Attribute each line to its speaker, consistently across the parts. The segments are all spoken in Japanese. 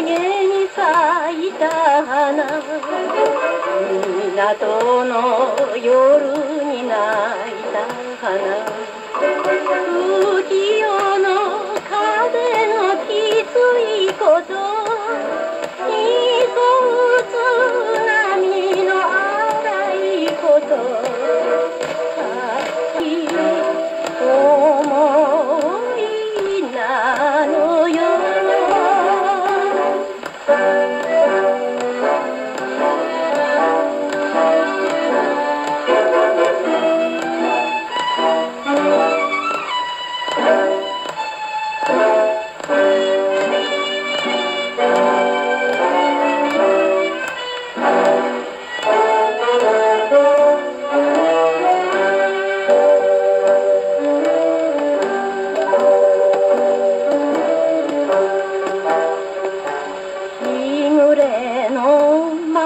Speaker 1: に咲いた花。港の夜にな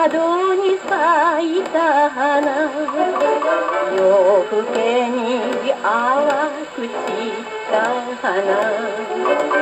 Speaker 1: 窓に咲いた花。夜更けに淡く散った花。